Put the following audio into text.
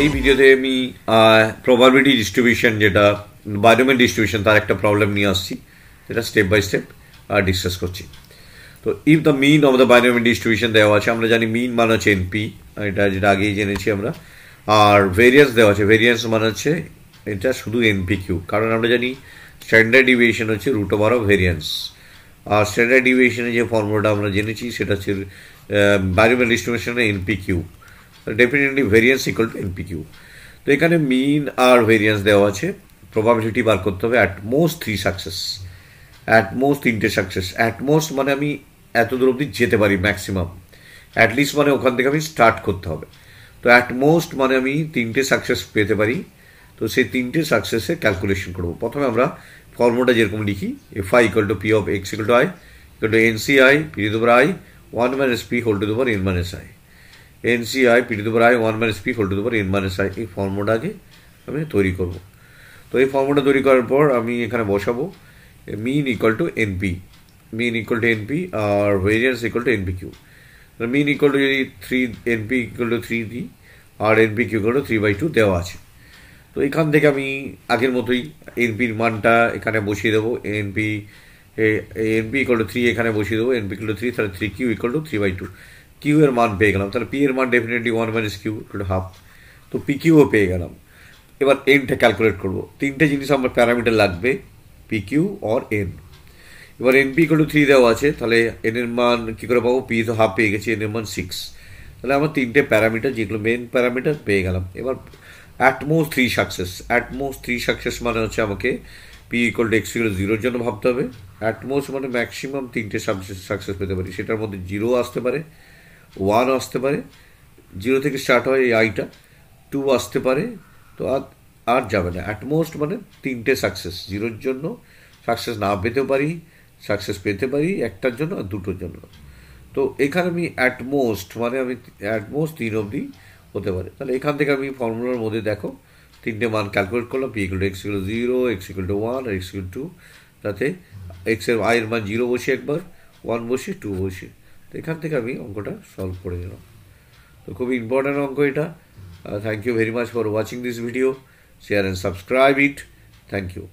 এই ভিডিওতে আমি প্রবাবিলিটি ডিস্ট্রিবিউশন যেটা বাইনোমিয়াল ডিস্ট্রিবিউশন তার একটা প্রবলেম নিয়ে আসছি যেটা স্টেপ বাই স্টেপ ডিসকাস করছি। তো if the mean of the binomial distribution দেওয়া আছে, আমরা জানি মিন মানে হচ্ছে এনপি এটা যেটা আগেই জেনেছি আমরা। আর ভেরিয়েন্স দেওয়া আছে ভেরিয়েন্স মানে হচ্ছে এটা শুধু এনপি কিউ কারণ আমরা জানি স্ট্যান্ডার্ড ডিভিয়েশন হচ্ছে রুট ওভার অফ ভেরিয়েন্স আর স্ট্যান্ডার্ড ডিভিয়েশনের যে ফর্মুলাটা আমরা জেনেছি, সেটা হচ্ছে বায়োমেন্ট ডিস্ট্রিবিউশনের N P Q definitely variance equal to N P Q তো এখানে মিন আর ভেরিয়েন্স দেওয়া আছে। প্রবাবিলিটি বার করতে হবে at most three success at most তিনটে সাকসেস অ্যাট মোস্ট মানে আমি এত দূর অবধি যেতে পারি ম্যাক্সিমাম অ্যাটলিস্ট মানে ওখান থেকে আমি স্টার্ট করতে হবে। তো অ্যাট মোস্ট মানে আমি তিনটে সাকসেস পেতে পারি। তো সেই তিনটে সাকসেসে ক্যালকুলেশন করব। প্রথমে আমরা ফর্মুলাটা যেরকম লিখি F I equal to P of X equal to I equal to N C I P to I one minus P whole to দুবার N minus I N C I P to দুবার I one minus P whole to দুবার N minus I এই ফর্মুলাটাকে আমি তৈরি করব। তো এই ফর্মুলা তৈরি করার পর আমি এখানে বসাবো mean equal to N P mean equal to N P R variance equal to N P Q mean equal to যদি three N P equal to three দিই, আর N P Q equal to three by two দেওয়া আছে। তো এখান থেকে আমি আগের মতোই এনপির মানটা এখানে বসিয়ে দেবো। N P N P equal to three এখানে বসিয়ে দেবো। N P equal to three তাহলে three Q equal to three by two Q এর মান পেয়ে গেলাম। তাহলে পি এর মান definitely one minus Q to half তো পি কিউও পেয়ে গেলাম। এবার এনটা ক্যালকুলেট করব। তিনটে জিনিস আমার প্যারামিটার লাগবে পি কিউ অর এন এবার N P equal to three দেওয়া আছে, তাহলে এন এর মান কী করে পাবো? পি তো হাফ পেয়ে গেছি এন এর মান সিক্স তাহলে আমার তিনটে প্যারামিটার যেগুলো মেন প্যারামিটার পেয়ে গেলাম। এবার at most three success at most three success মানে হচ্ছে আমাকে p equal to x equal জিরোর জন্য ভাবতে হবে। অ্যাটমোস্ট মানে ম্যাক্সিমাম তিনটে সাকসেস সাকসেস পেতে পারি। সেটার মধ্যে জিরো আসতে পারে। ওয়ান আসতে পারে জিরো থেকে স্টার্ট হয় এই আইটা টু আসতে পারে, তো আর আর যাবে না। অ্যাটমোস্ট মানে তিনটে সাকসেস জিরোর জন্য সাকসেস না পেতেও পারি সাকসেস পেতে পারি, একটার জন্য আর দুটোর জন্য। তো এখানে আমি অ্যাটমোস্ট মানে আমি অ্যাটমোস্ট তিন অবধি হতে পারে। তাহলে এখান থেকে আমি ফর্মুলার মধ্যে দেখো, তিনটে মান ক্যালকুলেট করলাম p two x zero x two one আর এক্স টু তাতে এক্সের আয়ের মান জিরো বসে একবার ওয়ান বসে টু বসে। তো এখান থেকে আমি অঙ্কটা সলভ করে নিলাম। তো খুব ইম্পর্ট্যান্ট অঙ্ক এটা। Thank you very much for watching this video share and subscribe it thank you